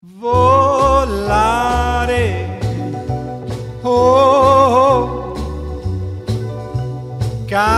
volare. Oh, oh. oh.